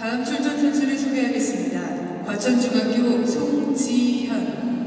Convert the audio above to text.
다음 출전 선수를 소개하겠습니다. 과천중학교 송지현